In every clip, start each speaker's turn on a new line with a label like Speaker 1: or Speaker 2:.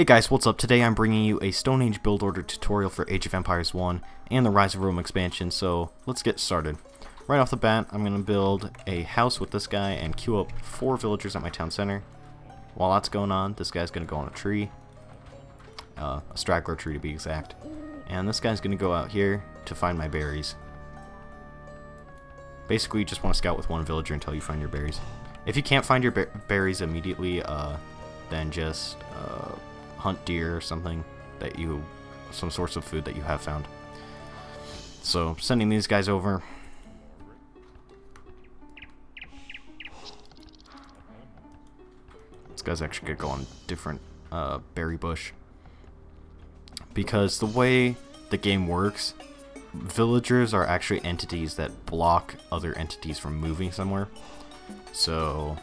Speaker 1: Hey guys, what's up? Today I'm bringing you a Stone Age build order tutorial for Age of Empires 1 and the Rise of Rome expansion, so let's get started. Right off the bat, I'm going to build a house with this guy and queue up four villagers at my town center. While that's going on, this guy's going to go on a tree, uh, a straggler tree to be exact, and this guy's going to go out here to find my berries. Basically, you just want to scout with one villager until you find your berries. If you can't find your berries immediately, uh, then just uh, hunt deer or something that you, some source of food that you have found. So, sending these guys over. This guy's actually gonna go on different uh, berry bush. Because the way the game works, villagers are actually entities that block other entities from moving somewhere. So,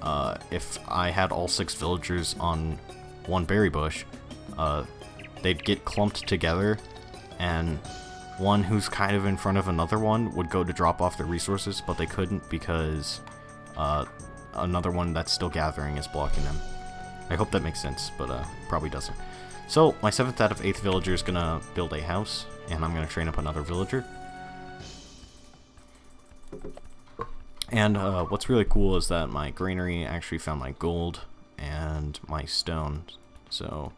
Speaker 1: uh, if I had all six villagers on one berry bush, uh, they'd get clumped together, and one who's kind of in front of another one would go to drop off their resources, but they couldn't because uh, another one that's still gathering is blocking them. I hope that makes sense, but uh, probably doesn't. So, my 7th out of 8th villager is going to build a house, and I'm going to train up another villager. And uh, what's really cool is that my granary actually found my gold and my stone. So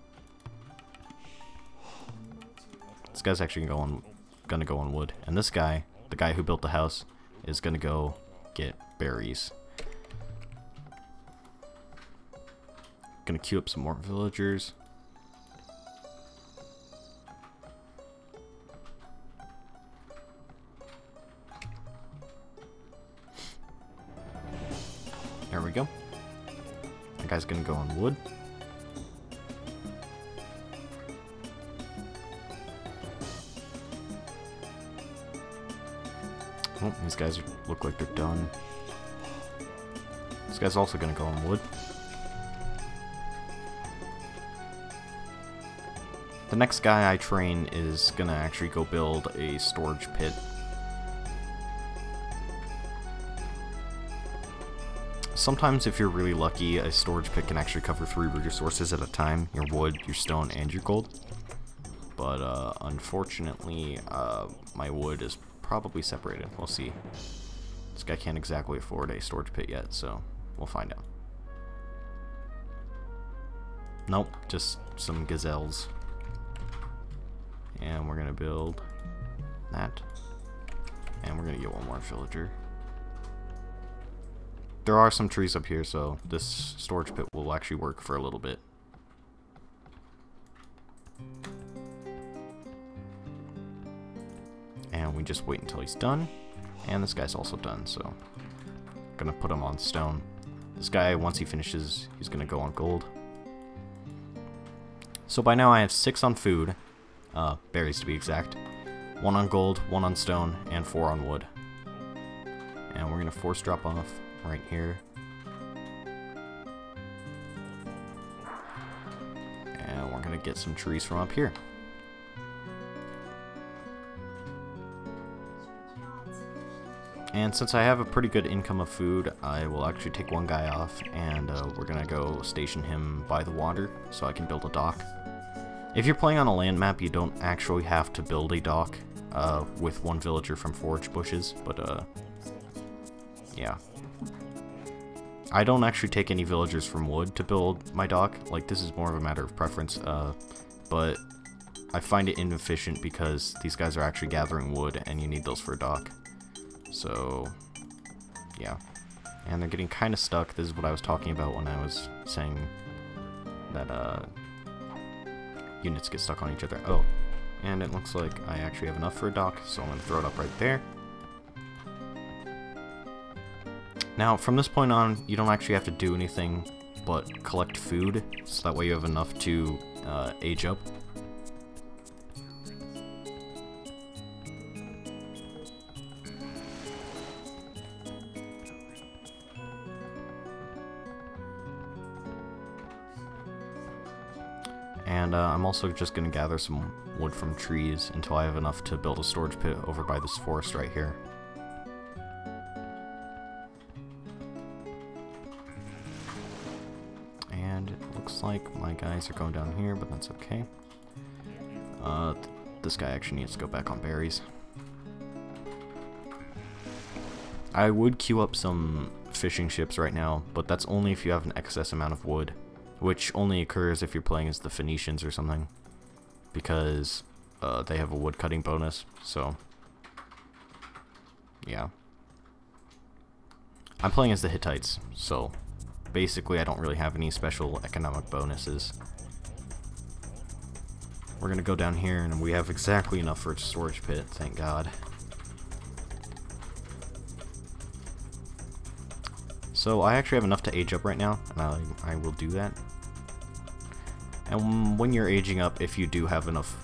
Speaker 1: this guy's actually gonna go on, gonna go on wood, and this guy, the guy who built the house, is gonna go get berries. Gonna queue up some more villagers. There we go. That guy's gonna go on wood. Oh, these guys look like they're done. This guy's also gonna go on wood. The next guy I train is gonna actually go build a storage pit Sometimes if you're really lucky, a storage pit can actually cover three resources at a time, your wood, your stone, and your gold. But uh, unfortunately, uh, my wood is probably separated. We'll see. This guy can't exactly afford a storage pit yet, so we'll find out. Nope, just some gazelles. And we're gonna build that. And we're gonna get one more villager. There are some trees up here, so this storage pit will actually work for a little bit. And we just wait until he's done. And this guy's also done, so gonna put him on stone. This guy, once he finishes, he's gonna go on gold. So by now I have six on food, uh, berries to be exact, one on gold, one on stone, and four on wood. And we're gonna force drop off right here. And we're going to get some trees from up here. And since I have a pretty good income of food, I will actually take one guy off and uh, we're going to go station him by the water so I can build a dock. If you're playing on a land map, you don't actually have to build a dock uh, with one villager from forage bushes, but uh, yeah, I don't actually take any villagers from wood to build my dock. Like, this is more of a matter of preference, uh, but I find it inefficient because these guys are actually gathering wood, and you need those for a dock. So, yeah. And they're getting kind of stuck. This is what I was talking about when I was saying that, uh, units get stuck on each other. Oh, and it looks like I actually have enough for a dock, so I'm going to throw it up right there. Now, from this point on, you don't actually have to do anything but collect food, so that way you have enough to uh, age up. And uh, I'm also just going to gather some wood from trees until I have enough to build a storage pit over by this forest right here. Like my guys are going down here, but that's okay. Uh, th this guy actually needs to go back on berries. I would queue up some fishing ships right now, but that's only if you have an excess amount of wood, which only occurs if you're playing as the Phoenicians or something, because uh, they have a wood cutting bonus, so yeah. I'm playing as the Hittites, so basically I don't really have any special economic bonuses. We're gonna go down here and we have exactly enough for a storage pit, thank god. So I actually have enough to age up right now, and I, I will do that. And when you're aging up, if you do have enough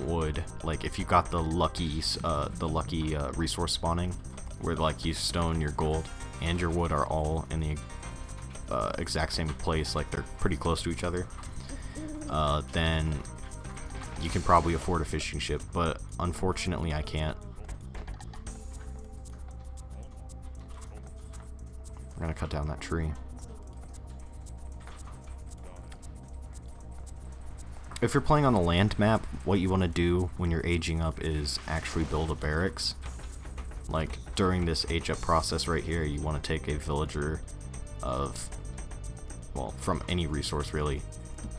Speaker 1: wood, like if you got the lucky, uh, the lucky uh, resource spawning, where like you stone, your gold, and your wood are all in the uh, exact same place, like they're pretty close to each other, uh, then you can probably afford a fishing ship, but unfortunately I can't. I'm gonna cut down that tree. If you're playing on the land map, what you want to do when you're aging up is actually build a barracks. Like, during this age up process right here, you want to take a villager of, well, from any resource really.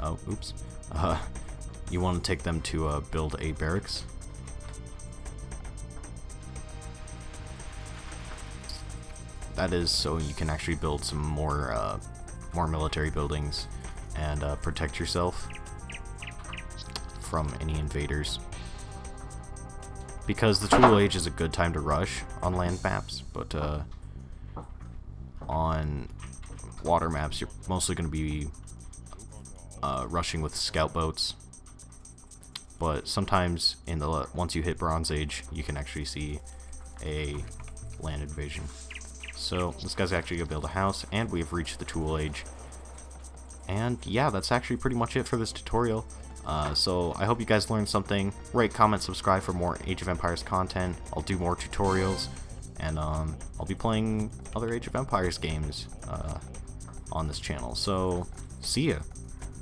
Speaker 1: Oh, oops. Uh, you want to take them to uh, build a barracks. That is so you can actually build some more, uh, more military buildings and uh, protect yourself from any invaders. Because the Tool Age is a good time to rush on land maps, but uh, on water maps you're mostly going to be uh, rushing with scout boats. But sometimes in the once you hit Bronze Age, you can actually see a land invasion. So this guy's actually going to build a house, and we've reached the Tool Age. And yeah, that's actually pretty much it for this tutorial. Uh, so I hope you guys learned something. Rate, comment, subscribe for more Age of Empires content. I'll do more tutorials, and um, I'll be playing other Age of Empires games uh, on this channel. So see ya.